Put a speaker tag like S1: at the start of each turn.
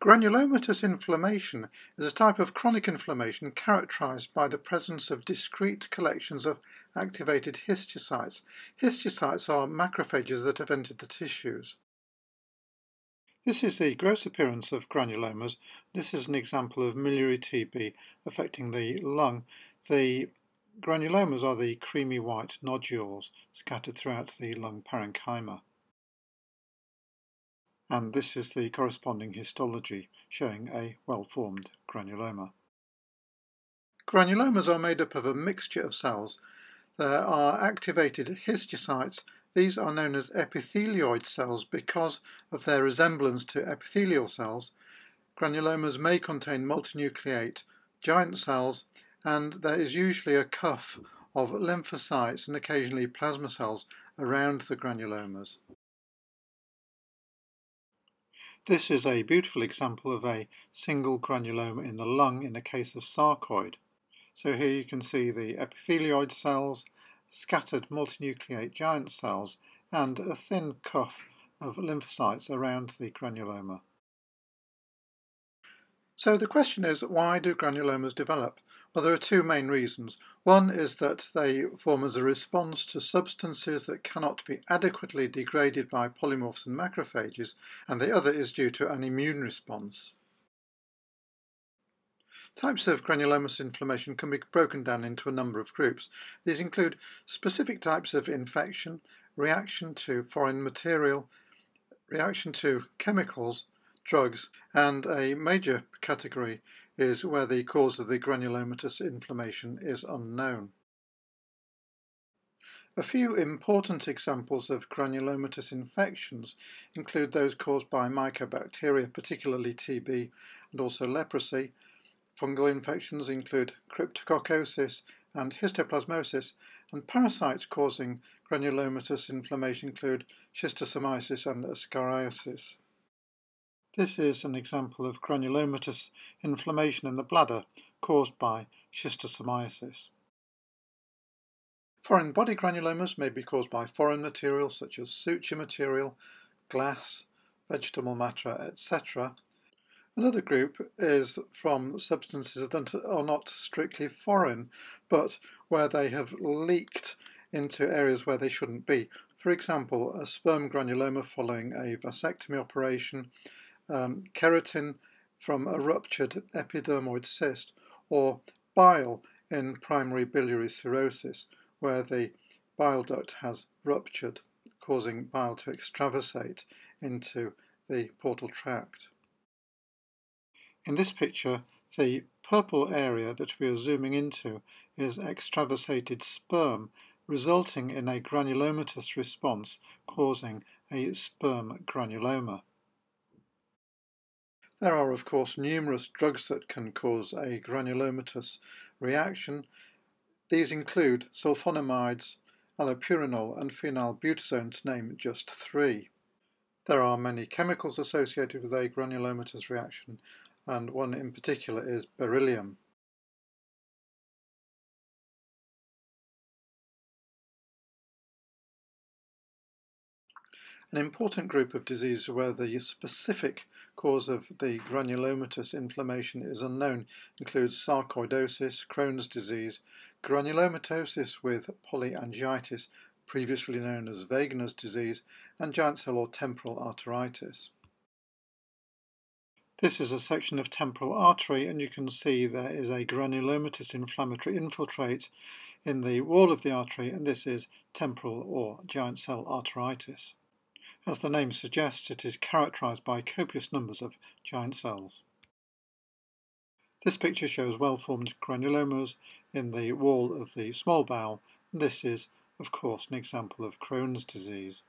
S1: Granulomatous inflammation is a type of chronic inflammation characterized by the presence of discrete collections of activated histiocytes. Histiocytes are macrophages that have entered the tissues. This is the gross appearance of granulomas. This is an example of miliary TB affecting the lung. The granulomas are the creamy white nodules scattered throughout the lung parenchyma and this is the corresponding histology showing a well-formed granuloma. Granulomas are made up of a mixture of cells. There are activated histiocytes. These are known as epithelioid cells because of their resemblance to epithelial cells. Granulomas may contain multinucleate giant cells and there is usually a cuff of lymphocytes and occasionally plasma cells around the granulomas. This is a beautiful example of a single granuloma in the lung in the case of sarcoid. So here you can see the epithelioid cells, scattered multinucleate giant cells, and a thin cuff of lymphocytes around the granuloma. So the question is, why do granulomas develop? Well, there are two main reasons. One is that they form as a response to substances that cannot be adequately degraded by polymorphs and macrophages, and the other is due to an immune response. Types of granulomatous inflammation can be broken down into a number of groups. These include specific types of infection, reaction to foreign material, reaction to chemicals, drugs, and a major category is where the cause of the granulomatous inflammation is unknown. A few important examples of granulomatous infections include those caused by mycobacteria, particularly TB and also leprosy. Fungal infections include cryptococcosis and histoplasmosis, and parasites causing granulomatous inflammation include schistosomiasis and ascariasis. This is an example of granulomatous inflammation in the bladder caused by schistosomiasis. Foreign body granulomas may be caused by foreign materials such as suture material, glass, vegetable matter, etc. Another group is from substances that are not strictly foreign, but where they have leaked into areas where they shouldn't be. For example, a sperm granuloma following a vasectomy operation, um, keratin from a ruptured epidermoid cyst, or bile in primary biliary cirrhosis, where the bile duct has ruptured, causing bile to extravasate into the portal tract. In this picture, the purple area that we are zooming into is extravasated sperm, resulting in a granulomatous response causing a sperm granuloma. There are, of course, numerous drugs that can cause a granulomatous reaction. These include sulfonamides, allopurinol, and phenylbutazone, to name just three. There are many chemicals associated with a granulomatous reaction, and one in particular is beryllium. An important group of diseases where the specific cause of the granulomatous inflammation is unknown includes sarcoidosis, Crohn's disease, granulomatosis with polyangiitis, previously known as Wegener's disease, and giant cell or temporal arteritis. This is a section of temporal artery and you can see there is a granulomatous inflammatory infiltrate in the wall of the artery and this is temporal or giant cell arteritis. As the name suggests, it is characterized by copious numbers of giant cells. This picture shows well-formed granulomas in the wall of the small bowel, and this is, of course, an example of Crohn's disease.